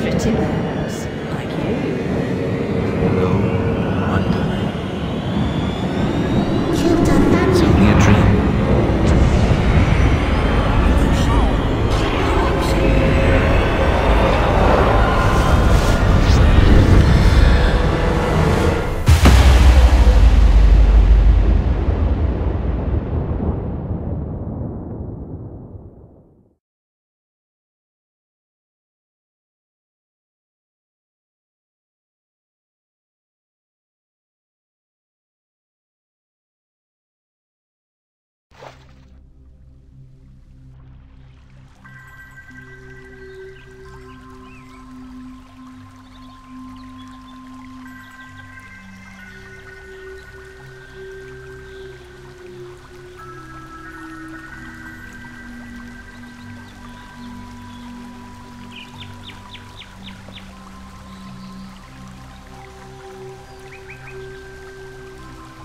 pretty girls like you.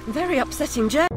Very upsetting journey.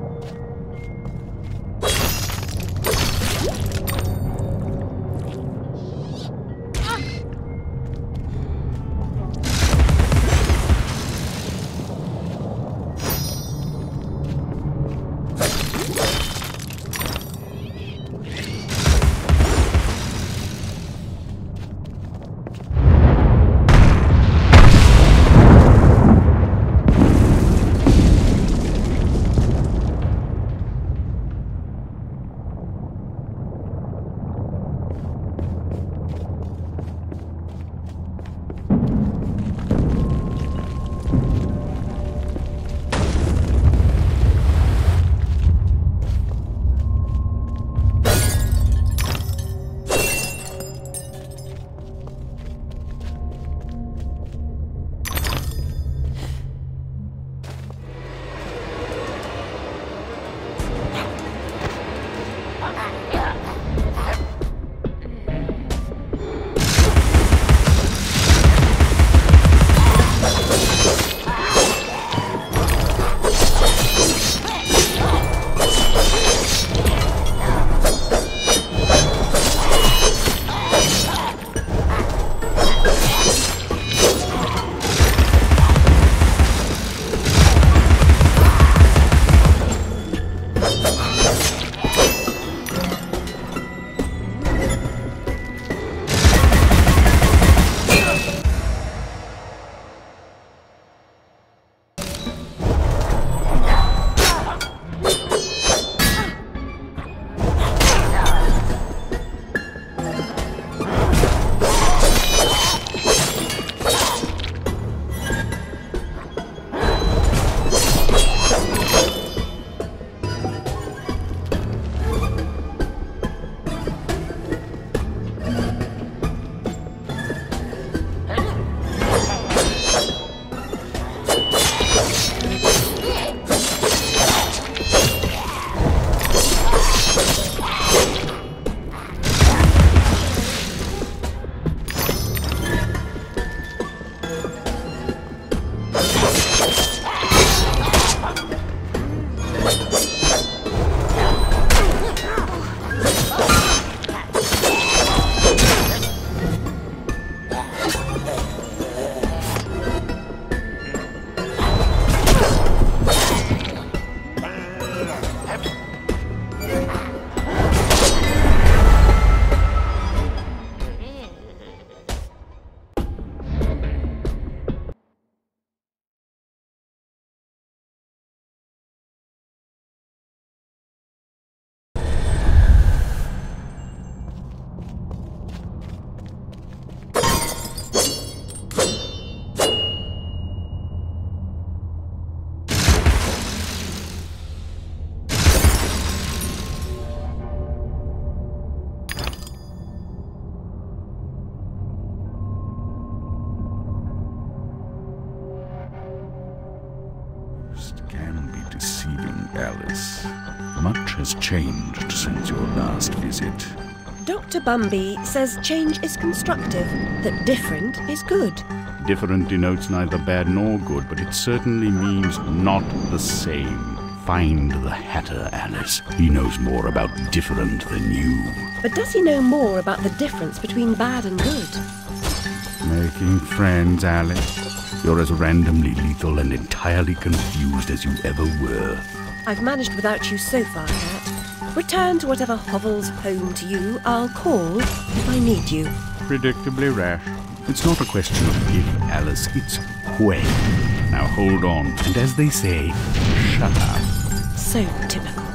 Alice. Much has changed since your last visit. Dr. Bumby says change is constructive, that different is good. Different denotes neither bad nor good, but it certainly means not the same. Find the Hatter, Alice. He knows more about different than you. But does he know more about the difference between bad and good? Making friends, Alice. You're as randomly lethal and entirely confused as you ever were. I've managed without you so far, Cat. Return to whatever hovels home to you. I'll call if I need you. Predictably rash. It's not a question of if, Alice, it's when. Now hold on, and as they say, shut up. So typical.